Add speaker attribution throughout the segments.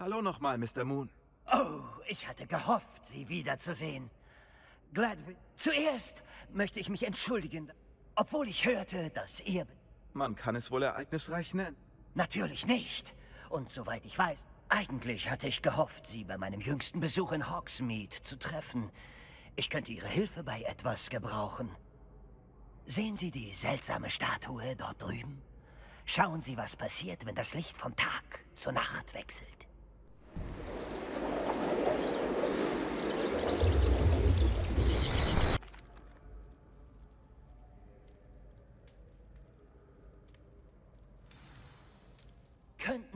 Speaker 1: Hallo nochmal, Mr. Moon.
Speaker 2: Oh, ich hatte gehofft, Sie wiederzusehen. Gladwin, zuerst möchte ich mich entschuldigen, obwohl ich hörte, dass ihr...
Speaker 1: Man kann es wohl ereignisreich nennen.
Speaker 2: Natürlich nicht. Und soweit ich weiß, eigentlich hatte ich gehofft, Sie bei meinem jüngsten Besuch in Hogsmeade zu treffen. Ich könnte Ihre Hilfe bei etwas gebrauchen. Sehen Sie die seltsame Statue dort drüben? Schauen Sie, was passiert, wenn das Licht vom Tag zur Nacht wechselt.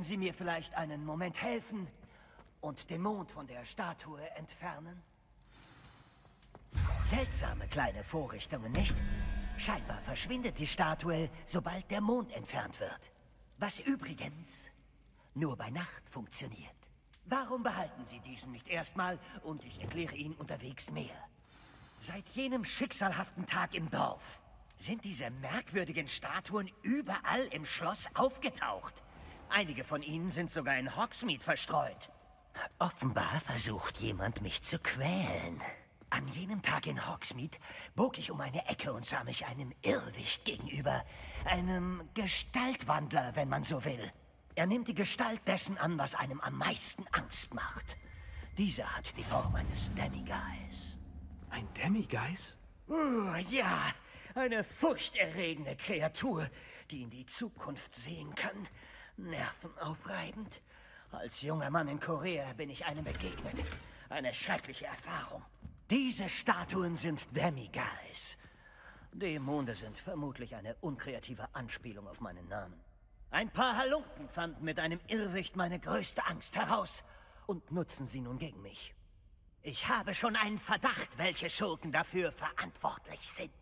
Speaker 2: Könnten Sie mir vielleicht einen Moment helfen und den Mond von der Statue entfernen? Seltsame kleine Vorrichtungen, nicht? Scheinbar verschwindet die Statue, sobald der Mond entfernt wird. Was übrigens nur bei Nacht funktioniert. Warum behalten Sie diesen nicht erstmal und ich erkläre Ihnen unterwegs mehr? Seit jenem schicksalhaften Tag im Dorf sind diese merkwürdigen Statuen überall im Schloss aufgetaucht. Einige von ihnen sind sogar in Hogsmeade verstreut. Offenbar versucht jemand, mich zu quälen. An jenem Tag in Hogsmeade bog ich um eine Ecke und sah mich einem Irrwicht gegenüber. Einem Gestaltwandler, wenn man so will. Er nimmt die Gestalt dessen an, was einem am meisten Angst macht. Dieser hat die Form eines Demigeis.
Speaker 1: Ein Demigeis?
Speaker 2: Uh, ja, eine furchterregende Kreatur, die in die Zukunft sehen kann. Nervenaufreibend. Als junger Mann in Korea bin ich einem begegnet. Eine schreckliche Erfahrung. Diese Statuen sind Demigeis. Die Monde sind vermutlich eine unkreative Anspielung auf meinen Namen. Ein paar Halunken fanden mit einem Irrwicht meine größte Angst heraus und nutzen sie nun gegen mich. Ich habe schon einen Verdacht, welche Schurken dafür verantwortlich sind.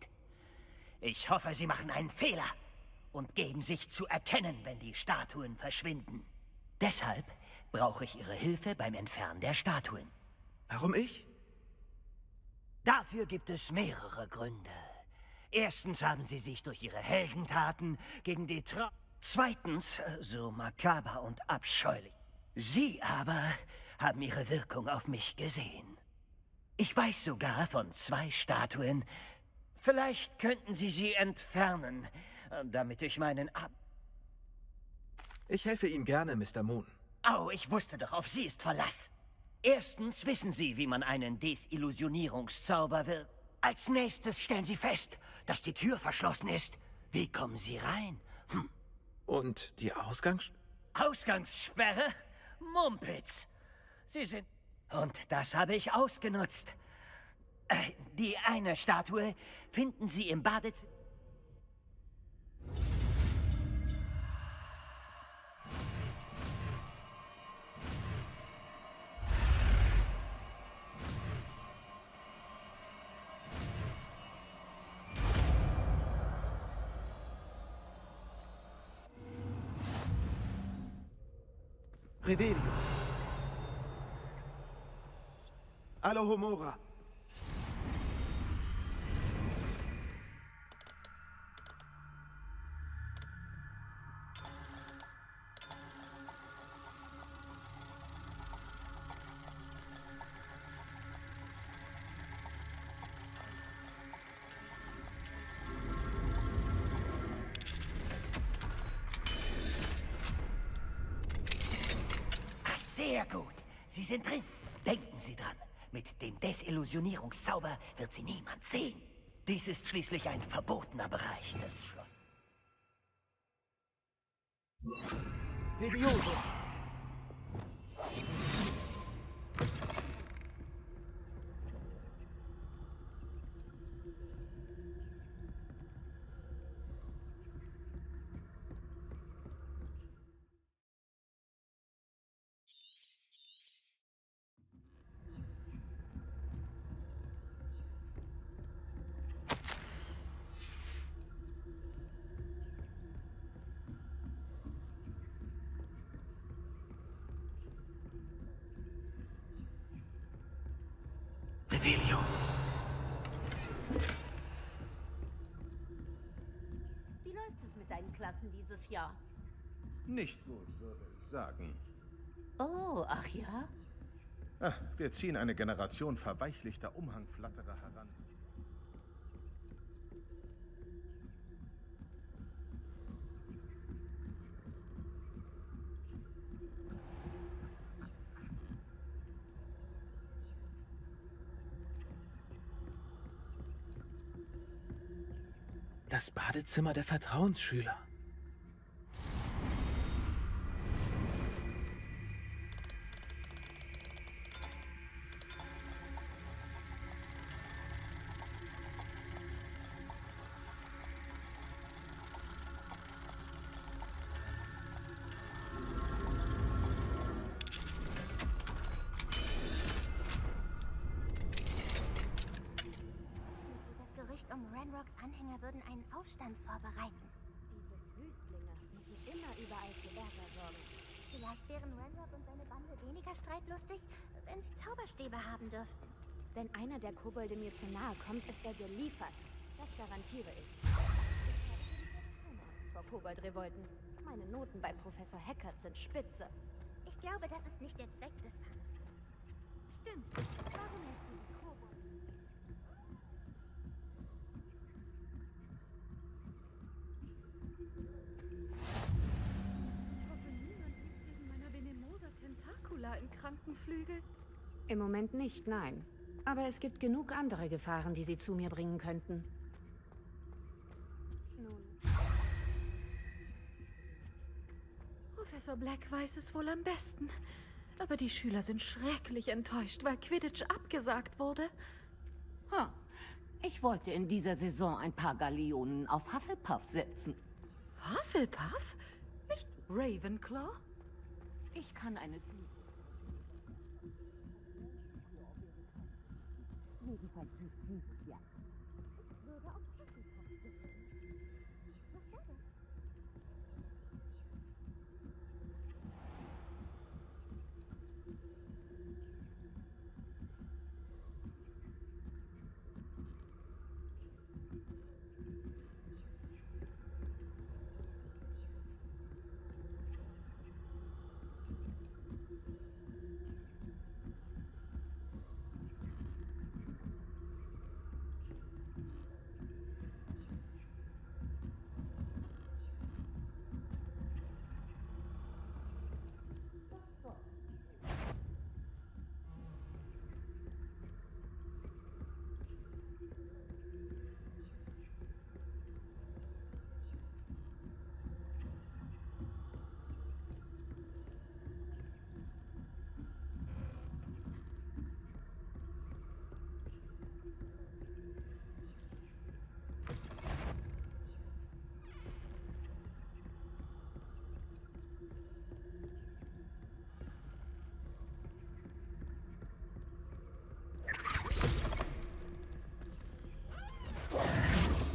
Speaker 2: Ich hoffe, sie machen einen Fehler und geben sich zu erkennen, wenn die Statuen verschwinden. Deshalb brauche ich Ihre Hilfe beim Entfernen der Statuen.
Speaker 1: Warum ich?
Speaker 2: Dafür gibt es mehrere Gründe. Erstens haben sie sich durch ihre Heldentaten gegen die Tra... Zweitens, äh, so makaber und abscheulich. Sie aber haben ihre Wirkung auf mich gesehen. Ich weiß sogar von zwei Statuen. Vielleicht könnten Sie sie entfernen, damit ich meinen Ab...
Speaker 1: Ich helfe Ihnen gerne, Mr. Moon.
Speaker 2: Oh, ich wusste doch, auf Sie ist Verlass. Erstens wissen Sie, wie man einen Desillusionierungszauber wirkt. Als nächstes stellen Sie fest, dass die Tür verschlossen ist. Wie kommen Sie rein? Hm.
Speaker 1: Und die Ausgangs...
Speaker 2: Ausgangssperre? Mumpitz. Sie sind... Und das habe ich ausgenutzt. Äh, die eine Statue finden Sie im Badezimmer...
Speaker 1: Revelio. Alohomora.
Speaker 2: Sehr gut. Sie sind drin. Denken Sie dran. Mit dem Desillusionierungszauber wird Sie niemand sehen. Dies ist schließlich ein verbotener Bereich des Schlosses.
Speaker 1: Levioso. Revelio.
Speaker 3: Wie läuft es mit deinen Klassen dieses Jahr?
Speaker 4: Nicht gut, würde ich sagen.
Speaker 3: Oh, ach ja?
Speaker 4: Ah, wir ziehen eine Generation verweichlichter Umhangflatterer heran.
Speaker 1: Das Badezimmer der Vertrauensschüler.
Speaker 5: Anhänger würden einen Aufstand vorbereiten.
Speaker 6: Diese Wüstlinge müssen immer überall für Ärger sorgen.
Speaker 5: Vielleicht wären Ranrock und seine Bande weniger streitlustig, wenn sie Zauberstäbe haben dürften.
Speaker 6: Wenn einer der Kobolde mir zu nahe kommt, ist er geliefert. Das garantiere ich. Ich vor Koboldrevolten. Meine Noten bei Professor Hackert sind spitze.
Speaker 5: Ich glaube, das ist nicht der Zweck des Fangs. Stimmt. Warum du die
Speaker 7: Tentacula im
Speaker 8: Moment nicht, nein. Aber es gibt genug andere Gefahren, die sie zu mir bringen könnten.
Speaker 6: Nun,
Speaker 7: Professor Black weiß es wohl am besten. Aber die Schüler sind schrecklich enttäuscht, weil Quidditch abgesagt wurde.
Speaker 3: Hm. Ich wollte in dieser Saison ein paar Galeonen auf Hufflepuff setzen.
Speaker 7: Hufflepuff? Nicht Ravenclaw?
Speaker 3: Ich kann eine Thank you.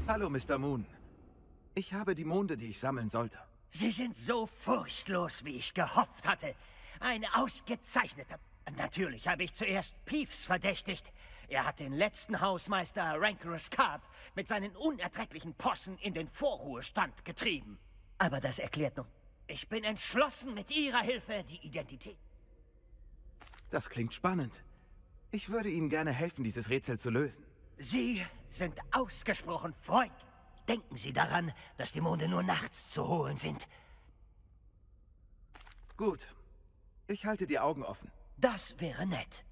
Speaker 1: Hallo, Mr. Moon. Ich habe die Monde, die ich sammeln sollte.
Speaker 2: Sie sind so furchtlos, wie ich gehofft hatte. Ein ausgezeichneter. Natürlich habe ich zuerst Peeves verdächtigt. Er hat den letzten Hausmeister Rancorous Carp mit seinen unerträglichen Possen in den Vorruhestand getrieben. Aber das erklärt nun. Ich bin entschlossen, mit Ihrer Hilfe die Identität.
Speaker 1: Das klingt spannend. Ich würde Ihnen gerne helfen, dieses Rätsel zu lösen.
Speaker 2: Sie sind ausgesprochen freundlich. Denken Sie daran, dass die Monde nur nachts zu holen sind.
Speaker 1: Gut. Ich halte die Augen offen.
Speaker 2: Das wäre nett.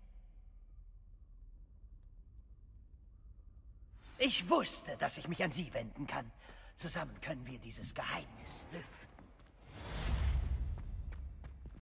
Speaker 2: Ich wusste, dass ich mich an Sie wenden kann. Zusammen können wir dieses Geheimnis lüften.